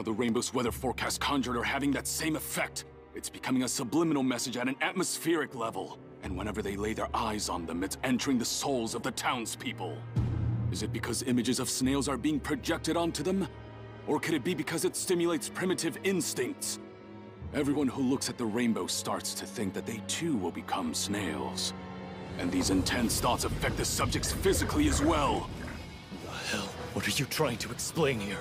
Now the Rainbow's weather forecast conjured are having that same effect. It's becoming a subliminal message at an atmospheric level. And whenever they lay their eyes on them, it's entering the souls of the townspeople. Is it because images of snails are being projected onto them? Or could it be because it stimulates primitive instincts? Everyone who looks at the rainbow starts to think that they too will become snails. And these intense thoughts affect the subjects physically as well. The hell? What are you trying to explain here?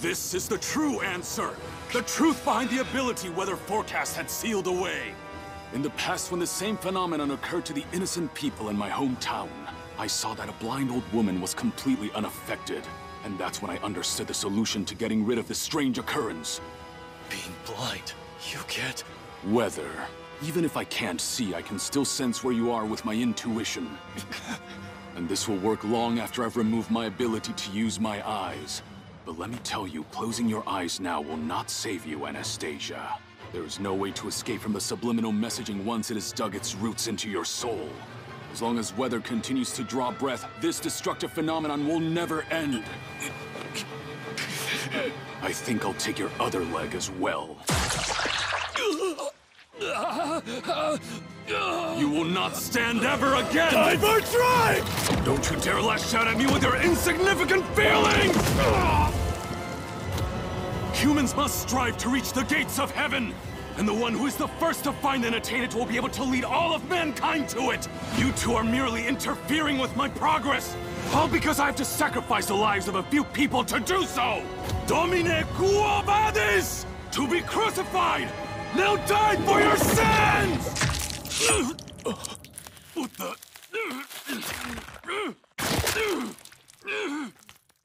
This is the true answer! The truth behind the ability weather forecast had sealed away. In the past, when the same phenomenon occurred to the innocent people in my hometown, I saw that a blind old woman was completely unaffected. And that's when I understood the solution to getting rid of this strange occurrence. Being blind, you get... Weather. Even if I can't see, I can still sense where you are with my intuition. and this will work long after I've removed my ability to use my eyes. But let me tell you, closing your eyes now will not save you, Anastasia. There is no way to escape from the subliminal messaging once it has dug its roots into your soul. As long as weather continues to draw breath, this destructive phenomenon will never end. I think I'll take your other leg as well. You will not stand ever again! Never try! Don't you dare lash out at me with your insignificant feelings! Humans must strive to reach the gates of heaven! And the one who is the first to find and attain it will be able to lead all of mankind to it! You two are merely interfering with my progress! All because I have to sacrifice the lives of a few people to do so! Domine quo vadis! To be crucified! Now die for your sins! What the...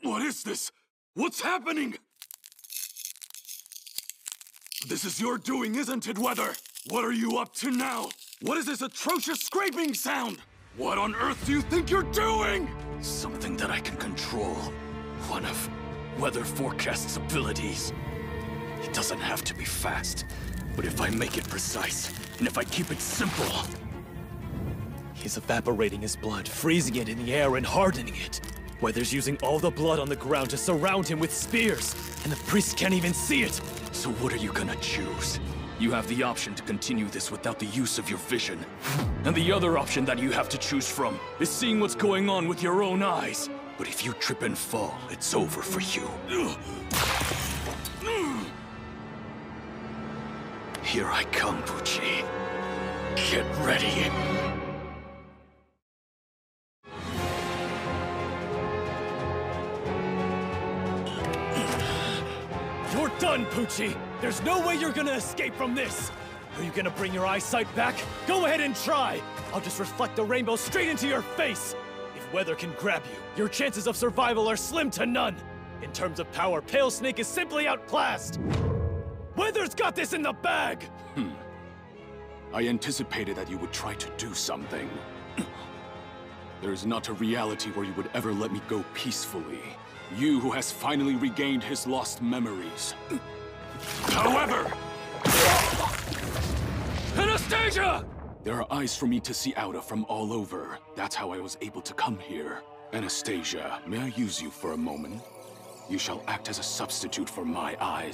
What is this? What's happening? This is your doing, isn't it, Weather? What are you up to now? What is this atrocious scraping sound? What on earth do you think you're doing? Something that I can control. One of weather forecast's abilities. It doesn't have to be fast, but if I make it precise, and if I keep it simple... He's evaporating his blood, freezing it in the air and hardening it. Weather's using all the blood on the ground to surround him with spears, and the priest can't even see it. So what are you gonna choose? You have the option to continue this without the use of your vision. And the other option that you have to choose from is seeing what's going on with your own eyes. But if you trip and fall, it's over for you. Here I come, Pucci. Get ready. You're done, Pucci! There's no way you're gonna escape from this! Are you gonna bring your eyesight back? Go ahead and try! I'll just reflect the rainbow straight into your face! If weather can grab you, your chances of survival are slim to none! In terms of power, Pale Snake is simply outclassed! Weather's got this in the bag! Hmm. I anticipated that you would try to do something. there is not a reality where you would ever let me go peacefully. You who has finally regained his lost memories. However... Anastasia! There are eyes for me to see out of from all over. That's how I was able to come here. Anastasia, may I use you for a moment? You shall act as a substitute for my eyes.